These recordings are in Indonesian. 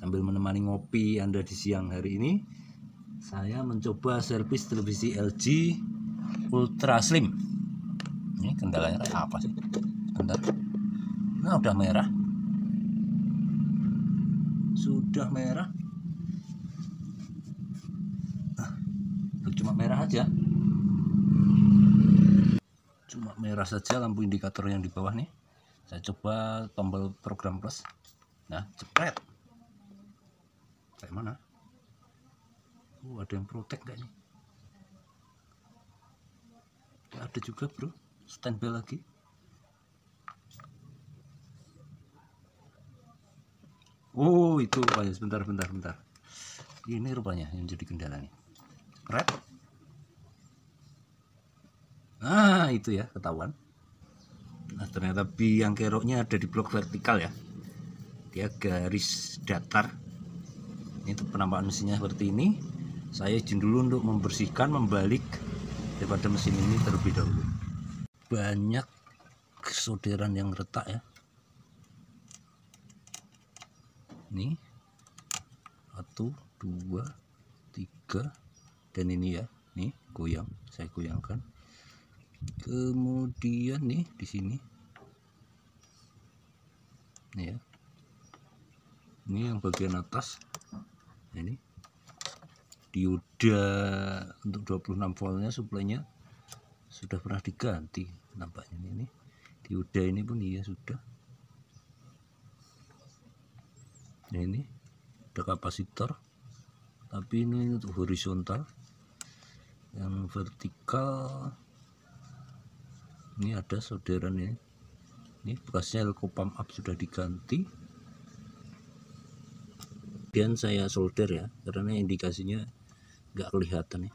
sambil menemani ngopi Anda di siang hari ini saya mencoba servis televisi LG Ultra Slim. Ini kendalanya apa sih? Bentar. Nah udah merah. Sudah merah. Ah, cuma merah aja. Cuma merah saja lampu indikator yang di bawah nih. Saya coba tombol program plus. Nah jepret kayak mana? Oh ada yang protek gak nih Ya, ada juga bro. Standby lagi. Oh itu rupanya. Sebentar bentar bentar ini rupanya yang jadi kendala nih. Jepret nah itu ya ketahuan. Nah ternyata biang keroknya ada di blok vertikal ya. Dia garis datar ini untuk penampakan mesinnya seperti ini. Saya izin dulu untuk membersihkan membalik daripada mesin ini terlebih dahulu. Banyak solderan yang retak ya. Ini. Satu dua tiga. Dan ini ya. Nih goyang. Saya goyangkan. Kemudian nih di sini. Nih ya. Ini yang bagian atas ini. Dioda untuk 26 voltnya suplainya sudah pernah diganti nampaknya ini dioda ini pun iya sudah. Ini ada kapasitor. Tapi ini untuk horizontal. Yang vertikal ini ada solderan ini. Ini bekasnya elko pump up sudah diganti kemudian saya solder ya karena indikasinya nggak kelihatan ya.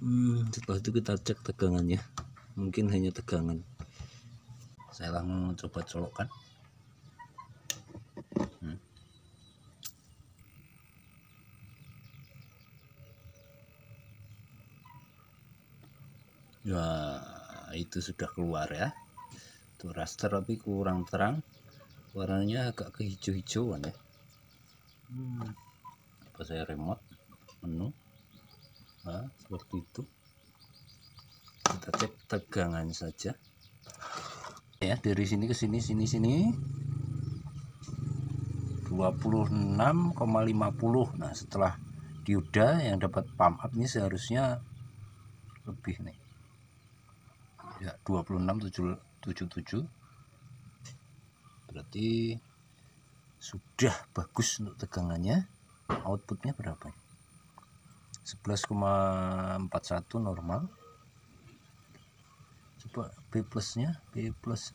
Hmm, setelah itu kita cek tegangannya. Mungkin hanya tegangan. Saya langsung coba colokkan. Hmm. ya itu sudah keluar ya. Itu raster tapi kurang terang warnanya agak kehijau-hijauan ya. Hmm. apa saya remote menu? Nah, seperti itu. Kita cek tegangan saja. Ya dari sini ke sini sini sini. 26,50 nah setelah dioda yang dapat pump up ini seharusnya lebih nih. Ya 2677 berarti sudah bagus untuk tegangannya. Outputnya berapa? 11,41 normal. Coba B plusnya B plus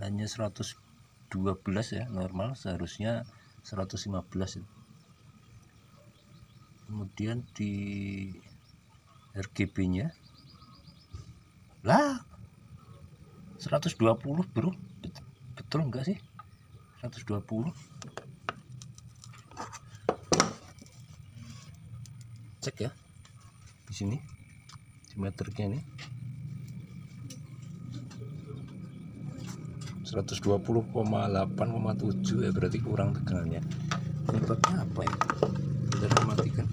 hanya 112 ya normal. Seharusnya 115 itu kemudian di RGB nya lah 120 bro betul enggak sih? 120 cek ya di sini di meternya ini. 120,8,7 ya berarti kurang tegangannya. Penyebabnya apa ya? Kita matikan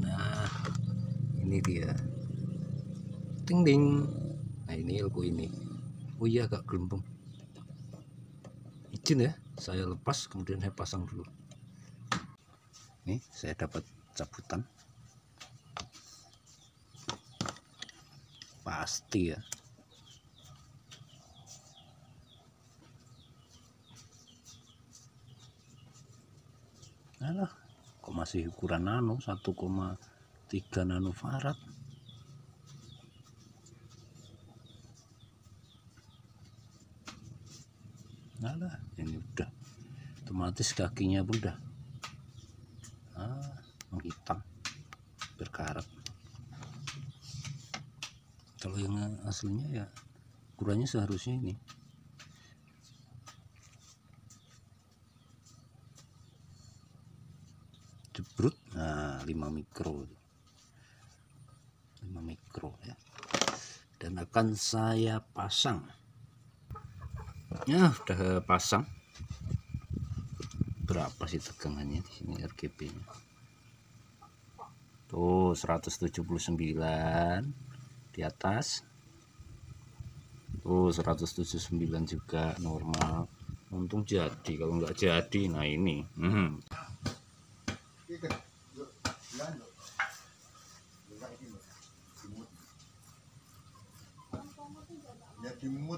nah ini dia. Ting ding. Nah ini ilku ini. Oh iya agak gelembung. Izin ya saya lepas kemudian saya pasang dulu. Nih saya dapat cabutan. Pasti ya. Alah, kok masih ukuran nano 1,3 nanofarad. Alah, ini udah. Otomatis kakinya pun udah. Ah, menghitam berkarat. Kalau yang aslinya ya ukurannya seharusnya ini. Brut nah 5 mikro 5 mikro ya. Dan akan saya pasang. Ya udah pasang. Berapa sih tegangannya di sini RGB nya tuh 179 di atas. Tuh 179 juga normal. Untung jadi kalau nggak jadi nah ini. Hmm. Ему